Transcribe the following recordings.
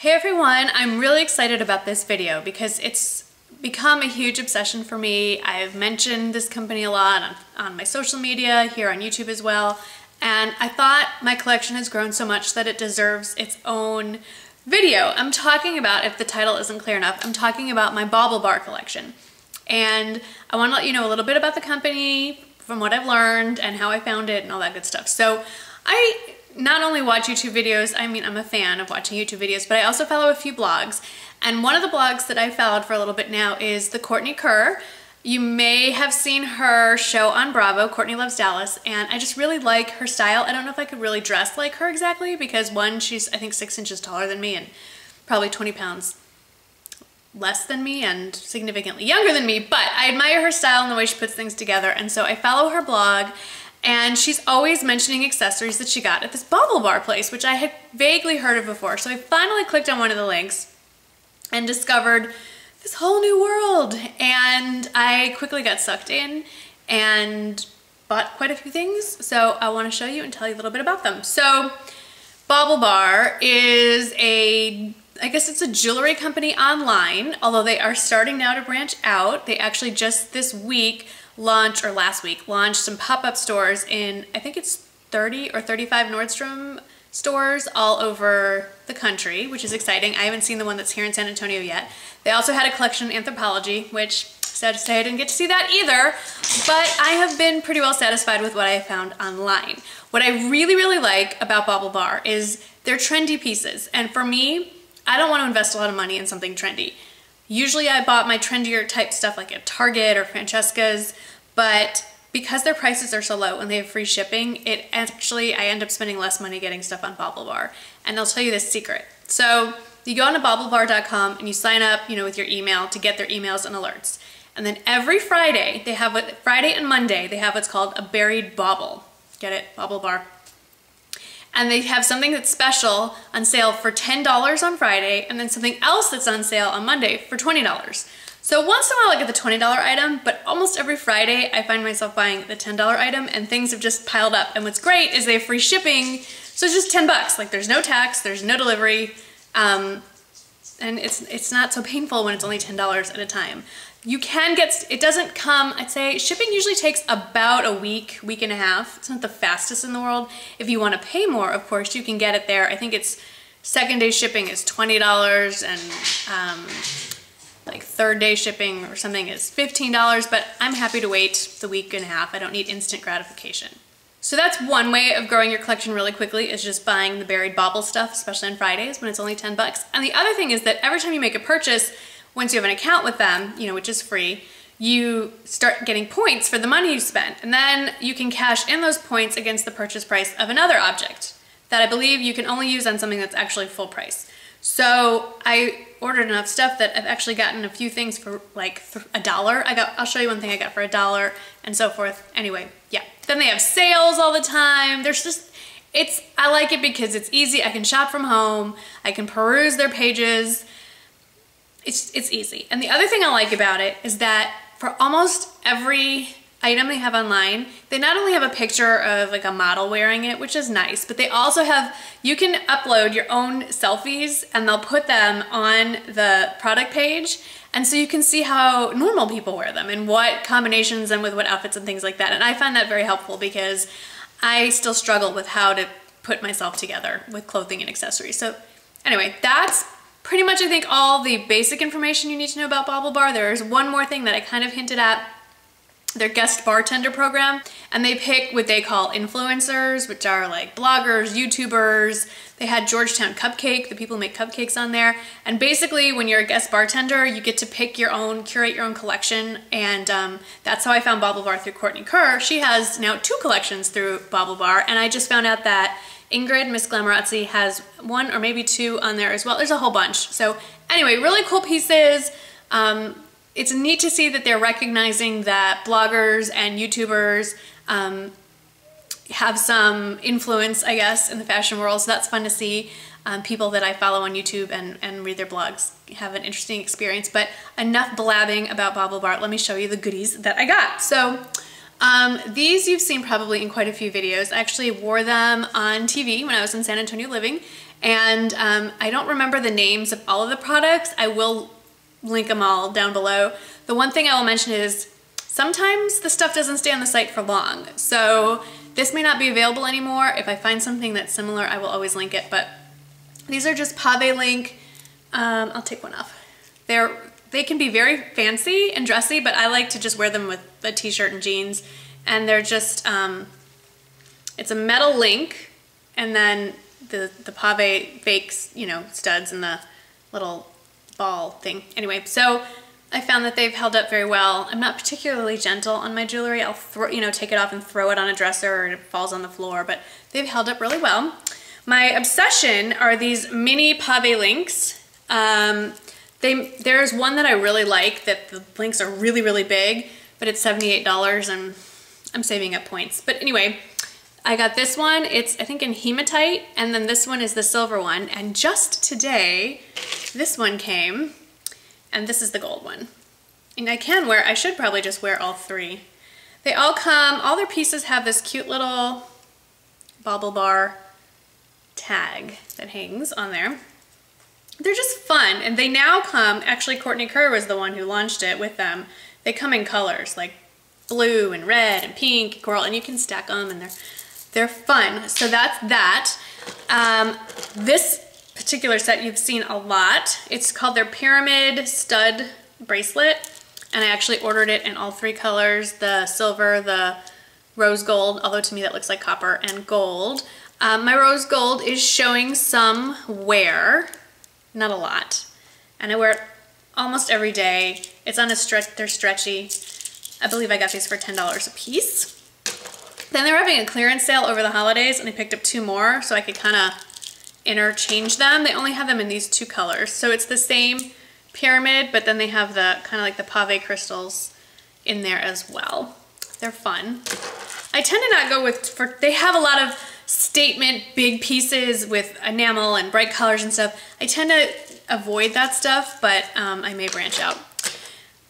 Hey everyone, I'm really excited about this video because it's become a huge obsession for me. I've mentioned this company a lot on, on my social media, here on YouTube as well, and I thought my collection has grown so much that it deserves its own video. I'm talking about, if the title isn't clear enough, I'm talking about my BaubleBar collection. And I want to let you know a little bit about the company, from what I've learned, and how I found it, and all that good stuff. So I not only watch YouTube videos, I mean, I'm a fan of watching YouTube videos, but I also follow a few blogs. And one of the blogs that I followed for a little bit now is the Courtney Kerr. You may have seen her show on Bravo, Courtney Loves Dallas, and I just really like her style. I don't know if I could really dress like her exactly because one, she's I think six inches taller than me and probably 20 pounds less than me and significantly younger than me, but I admire her style and the way she puts things together. And so I follow her blog and she's always mentioning accessories that she got at this BaubleBar place, which I had vaguely heard of before. So I finally clicked on one of the links and discovered this whole new world. And I quickly got sucked in and bought quite a few things. So I wanna show you and tell you a little bit about them. So BaubleBar is a I guess it's a jewelry company online, although they are starting now to branch out. They actually just this week launched, or last week, launched some pop-up stores in, I think it's 30 or 35 Nordstrom stores all over the country, which is exciting. I haven't seen the one that's here in San Antonio yet. They also had a collection in Anthropologie, which sad to say I didn't get to see that either, but I have been pretty well satisfied with what I found online. What I really, really like about Bobble BaubleBar is they're trendy pieces. And for me, I don't want to invest a lot of money in something trendy. Usually I bought my trendier type stuff like at Target or Francesca's, but because their prices are so low and they have free shipping, it actually, I end up spending less money getting stuff on BaubleBar. And I'll tell you this secret. So you go on to baublebar.com and you sign up, you know, with your email to get their emails and alerts. And then every Friday, they have what, Friday and Monday, they have what's called a buried bauble. Get it? BaubleBar and they have something that's special on sale for $10 on Friday and then something else that's on sale on Monday for $20. So once in a while I get the $20 item, but almost every Friday I find myself buying the $10 item and things have just piled up. And what's great is they have free shipping, so it's just 10 bucks. Like there's no tax, there's no delivery, um, and it's, it's not so painful when it's only $10 at a time. You can get, it doesn't come, I'd say shipping usually takes about a week, week and a half. It's not the fastest in the world. If you wanna pay more, of course, you can get it there. I think it's second day shipping is $20 and um, like third day shipping or something is $15, but I'm happy to wait the week and a half. I don't need instant gratification. So that's one way of growing your collection really quickly is just buying the buried bauble stuff, especially on Fridays when it's only 10 bucks. And the other thing is that every time you make a purchase, once you have an account with them, you know, which is free, you start getting points for the money you spent. And then you can cash in those points against the purchase price of another object that I believe you can only use on something that's actually full price. So I ordered enough stuff that I've actually gotten a few things for like a dollar. I got, I'll show you one thing I got for a dollar and so forth. Anyway, yeah. Then they have sales all the time. There's just, it's, I like it because it's easy. I can shop from home. I can peruse their pages it's, it's easy. And the other thing I like about it is that for almost every item they have online, they not only have a picture of like a model wearing it, which is nice, but they also have, you can upload your own selfies and they'll put them on the product page. And so you can see how normal people wear them and what combinations and with what outfits and things like that. And I find that very helpful because I still struggle with how to put myself together with clothing and accessories. So anyway, that's pretty much I think all the basic information you need to know about Bobble BaubleBar. There's one more thing that I kind of hinted at. Their guest bartender program and they pick what they call influencers which are like bloggers youtubers. They had georgetown cupcake the people make cupcakes on there. And basically when you're a guest bartender you get to pick your own curate your own collection. And um, that's how i found bobble BaubleBar through courtney kerr. She has now two collections through bobble BaubleBar and i just found out that Ingrid, Miss Glamorazzi, has one or maybe two on there as well. There's a whole bunch. So anyway, really cool pieces. Um, it's neat to see that they're recognizing that bloggers and YouTubers um, have some influence, I guess, in the fashion world. So that's fun to see. Um, people that I follow on YouTube and, and read their blogs have an interesting experience. But enough blabbing about BaubleBar. Let me show you the goodies that I got. So Um, these you've seen probably in quite a few videos. I actually wore them on TV when I was in San Antonio living. And um, I don't remember the names of all of the products. I will link them all down below. The one thing I will mention is sometimes the stuff doesn't stay on the site for long. So this may not be available anymore. If I find something that's similar, I will always link it. But these are just Pave Link. Um, I'll take one off. They're they can be very fancy and dressy, but I like to just wear them with a t-shirt and jeans. And they're just, um, it's a metal link and then the, the pave fakes, you know, studs and the little ball thing. Anyway, so I found that they've held up very well. I'm not particularly gentle on my jewelry. I'll throw, you know, take it off and throw it on a dresser and it falls on the floor, but they've held up really well. My obsession are these mini pave links. Um, they, there's one that I really like that the links are really, really big, but it's $78 and I'm saving up points. But anyway, I got this one. It's, I think, in hematite, and then this one is the silver one. And just today, this one came, and this is the gold one. And I can wear, I should probably just wear all three. They all come, all their pieces have this cute little bauble bar tag that hangs on there they're just fun. And they now come, actually Courtney Kerr was the one who launched it with them. They come in colors like blue and red and pink, coral, and you can stack them and they're, they're fun. So that's that. Um, this particular set you've seen a lot. It's called their Pyramid Stud Bracelet. And I actually ordered it in all three colors, the silver, the rose gold, although to me that looks like copper, and gold. Um, my rose gold is showing some wear not a lot. And I wear it almost every day. It's on a stretch, they're stretchy. I believe I got these for $10 a piece. Then they were having a clearance sale over the holidays and I picked up two more so I could kind of interchange them. They only have them in these two colors. So it's the same pyramid, but then they have the kind of like the pave crystals in there as well. They're fun. I tend to not go with, for they have a lot of statement big pieces with enamel and bright colors and stuff. I tend to avoid that stuff, but um, I may branch out.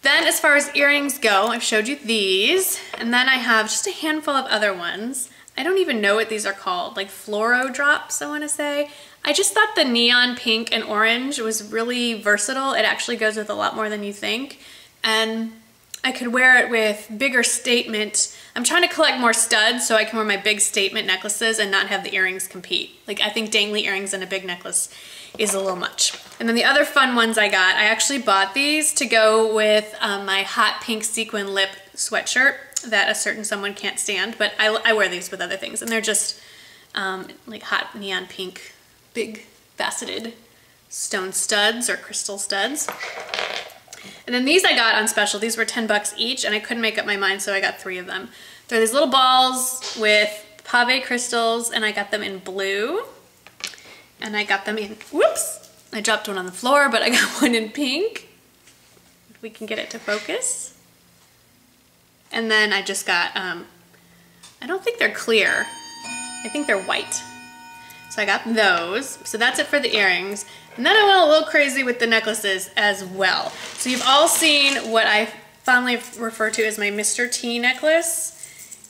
Then as far as earrings go, I've showed you these, and then I have just a handful of other ones. I don't even know what these are called, like fluoro drops, I wanna say. I just thought the neon pink and orange was really versatile. It actually goes with a lot more than you think. And I could wear it with bigger statement. I'm trying to collect more studs so I can wear my big statement necklaces and not have the earrings compete. Like I think dangly earrings and a big necklace is a little much. And then the other fun ones I got, I actually bought these to go with um, my hot pink sequin lip sweatshirt that a certain someone can't stand, but I, I wear these with other things and they're just um, like hot neon pink, big faceted stone studs or crystal studs. And then these I got on special. These were 10 bucks each and I couldn't make up my mind so I got three of them. They're these little balls with pave crystals and I got them in blue. And I got them in, whoops, I dropped one on the floor, but I got one in pink. If we can get it to focus. And then I just got, um, I don't think they're clear. I think they're white. So I got those. So that's it for the earrings. And then I went a little crazy with the necklaces as well. So you've all seen what I fondly refer to as my Mr. T necklace.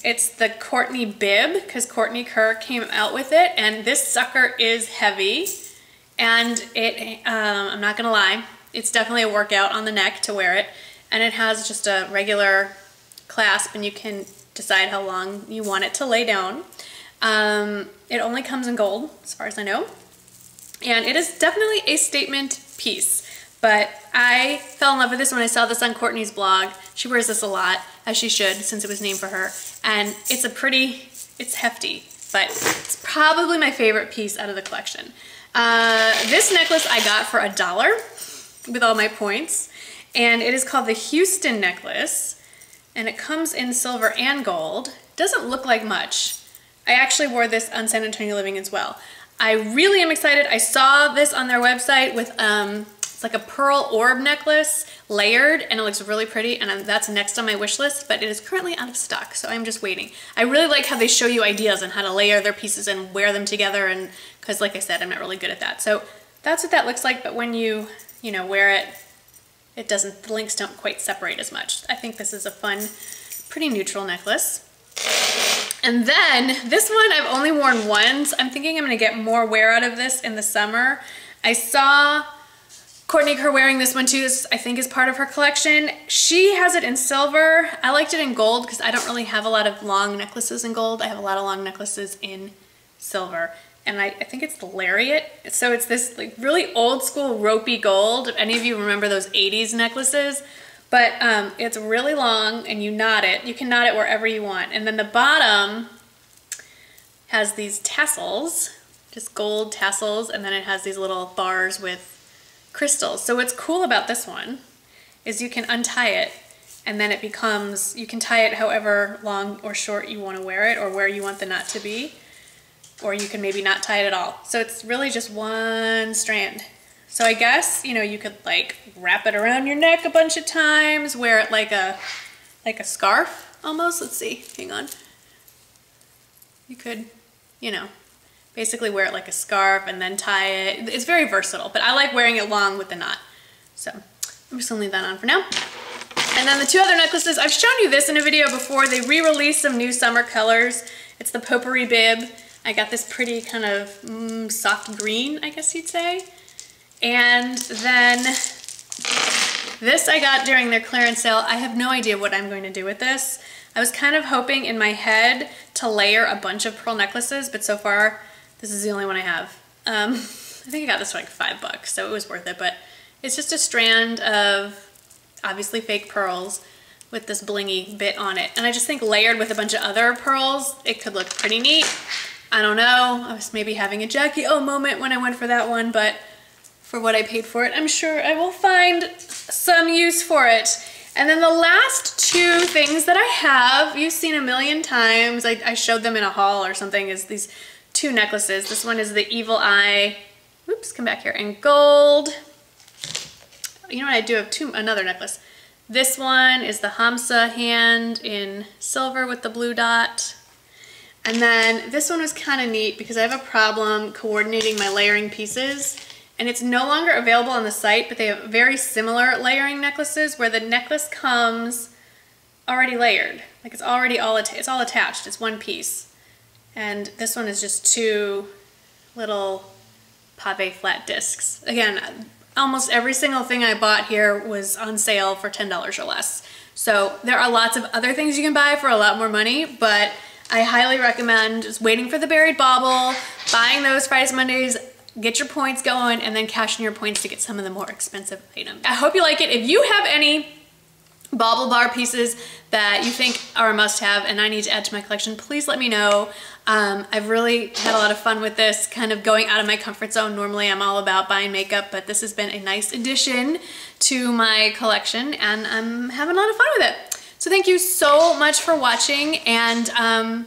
It's the Courtney bib because Courtney Kerr came out with it and this sucker is heavy and it, um, I'm not gonna lie, it's definitely a workout on the neck to wear it and it has just a regular clasp and you can decide how long you want it to lay down. Um, it only comes in gold, as far as I know. And it is definitely a statement piece. But I fell in love with this when I saw this on Courtney's blog. She wears this a lot, as she should, since it was named for her. And it's a pretty, it's hefty, but it's probably my favorite piece out of the collection. Uh, this necklace I got for a dollar with all my points. And it is called the Houston necklace. And it comes in silver and gold. Doesn't look like much, I actually wore this on San Antonio Living as well. I really am excited. I saw this on their website with, um, it's like a pearl orb necklace, layered, and it looks really pretty, and that's next on my wish list, but it is currently out of stock, so I'm just waiting. I really like how they show you ideas on how to layer their pieces and wear them together, and because like I said, I'm not really good at that. So that's what that looks like, but when you, you know, wear it, it doesn't, the links don't quite separate as much. I think this is a fun pretty neutral necklace. And then this one I've only worn once. I'm thinking I'm gonna get more wear out of this in the summer. I saw Courtney Kerr wearing this one too. This I think is part of her collection. She has it in silver. I liked it in gold because I don't really have a lot of long necklaces in gold. I have a lot of long necklaces in silver. And I, I think it's the Lariat. So it's this like really old school ropey gold. If any of you remember those 80s necklaces, but um, it's really long and you knot it. You can knot it wherever you want. And then the bottom has these tassels, just gold tassels, and then it has these little bars with crystals. So what's cool about this one is you can untie it and then it becomes, you can tie it however long or short you want to wear it or where you want the knot to be. Or you can maybe not tie it at all. So it's really just one strand. So I guess, you know, you could like wrap it around your neck a bunch of times, wear it like a, like a scarf almost. Let's see, hang on. You could, you know, basically wear it like a scarf and then tie it. It's very versatile, but I like wearing it long with the knot. So I'm just gonna leave that on for now. And then the two other necklaces, I've shown you this in a video before. They re-released some new summer colors. It's the Potpourri Bib. I got this pretty kind of mm, soft green, I guess you'd say. And then this I got during their clearance sale. I have no idea what I'm going to do with this. I was kind of hoping in my head to layer a bunch of pearl necklaces, but so far this is the only one I have. Um, I think I got this for like five bucks, so it was worth it, but it's just a strand of obviously fake pearls with this blingy bit on it. And I just think layered with a bunch of other pearls, it could look pretty neat. I don't know, I was maybe having a Jackie O moment when I went for that one, but for what I paid for it, I'm sure I will find some use for it. And then the last two things that I have, you've seen a million times, I, I showed them in a haul or something, is these two necklaces. This one is the Evil Eye, oops, come back here, in gold. You know what, I do have two, another necklace. This one is the Hamsa hand in silver with the blue dot. And then this one was kind of neat because I have a problem coordinating my layering pieces and it's no longer available on the site, but they have very similar layering necklaces where the necklace comes already layered. Like it's already all, it's all attached, it's one piece. And this one is just two little pave flat discs. Again, almost every single thing I bought here was on sale for $10 or less. So there are lots of other things you can buy for a lot more money, but I highly recommend just waiting for the buried bauble, buying those Fridays, Mondays, get your points going, and then cashing your points to get some of the more expensive items. I hope you like it. If you have any bauble bar pieces that you think are a must-have and I need to add to my collection, please let me know. Um, I've really had a lot of fun with this, kind of going out of my comfort zone. Normally I'm all about buying makeup, but this has been a nice addition to my collection and I'm having a lot of fun with it. So thank you so much for watching and um,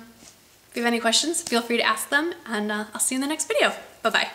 if you have any questions, feel free to ask them and uh, I'll see you in the next video. Bye-bye.